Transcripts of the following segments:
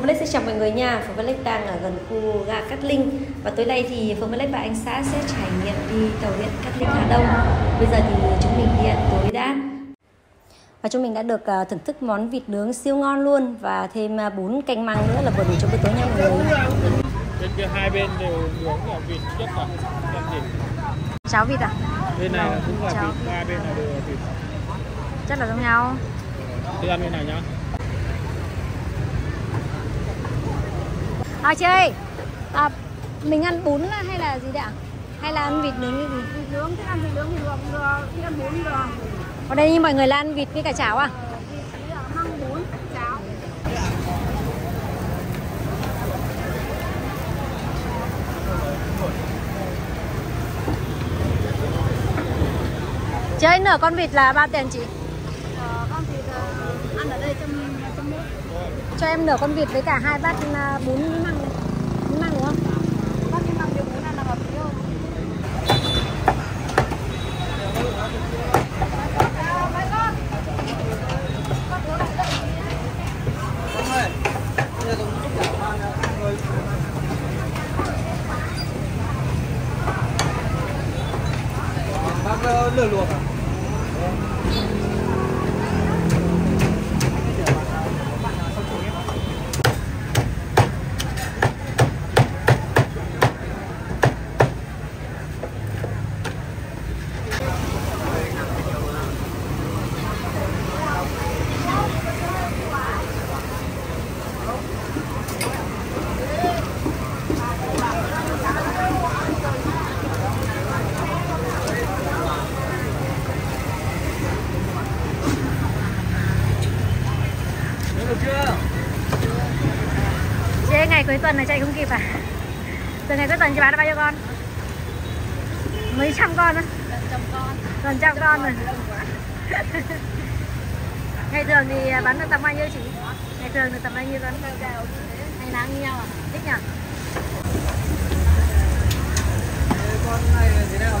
Black xin chào mọi người nha Black đang ở gần khu ga Cát Linh Và tối nay thì Black và anh xã sẽ trải nghiệm đi tàu điện Cát Linh Hà Đông Bây giờ thì chúng mình đi ăn tối đã và chúng mình đã được uh, thưởng thức món vịt nướng siêu ngon luôn và thêm uh, bún canh măng nữa là vừa đủ cho bữa tối nha mọi người. Bên kia hai bên đều nướng là vịt chất là? Cháo vịt à? Bên này cũng là vịt, ba bên là đều là vịt. Chắc là giống nhau. Đi ăn bên này nhá. À chị ơi, à, mình ăn bún hay là gì đấy ạ? Hay là ăn vịt nướng như gì? Vịt nướng thích ăn vịt nướng thì được, được thích ăn bún được. Ở đây như mọi người là ăn vịt với cả cháo à? Vịt với cả măng bún, cháo. Chị ơi, nửa con vịt là bao tiền chị? Ờ, con vịt ờ, ăn ở đây trăm trăm mốt. Cho em nửa con vịt với cả hai bát bún măng. Bún măng đúng không? bát cái măng nhiều bún ăn là hợp lý không? Bác lửa luộc à? Được chưa? Chị ơi, ngày cuối tuần này chạy không kịp à? Từ ngày cuối tuần chị bán được bao nhiêu con? Mấy trăm con á? Gần trăm con. Gần trăm con rồi. ngày thường thì bán được tầm bao nhiêu chị? Ngày thường được tầm bao nhiêu con? Ngày nắng như nhau à? Thích nhỉ? Con này thế nào?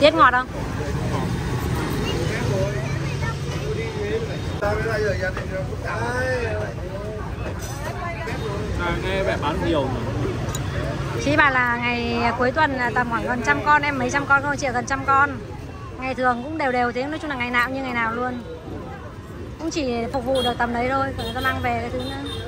Tiết ngọt không? Nghe vẻ bán nhiều nhỉ? Chị bảo là ngày cuối tuần là tầm khoảng gần trăm con, em mấy trăm con không? chị gần trăm con Ngày thường cũng đều đều thế, nói chung là ngày nào cũng như ngày nào luôn Cũng chỉ phục vụ được tầm đấy thôi, còn người ta mang về cái thứ nữa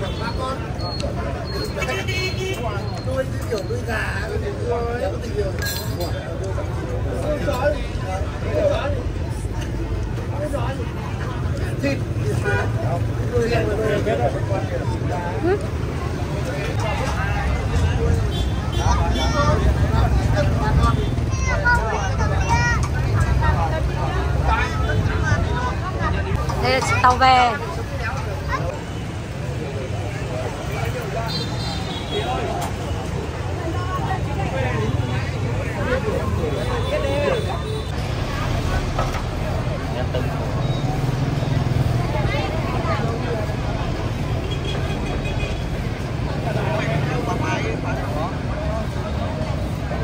thì phải nghiêng cái bàn để đây là tàu về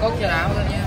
cốc trà đá thôi nha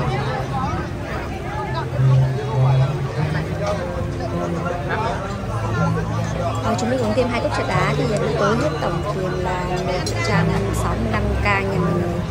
mình thêm hai cốc trà đá thì tối hết tổng tiền là 165k nha mọi người.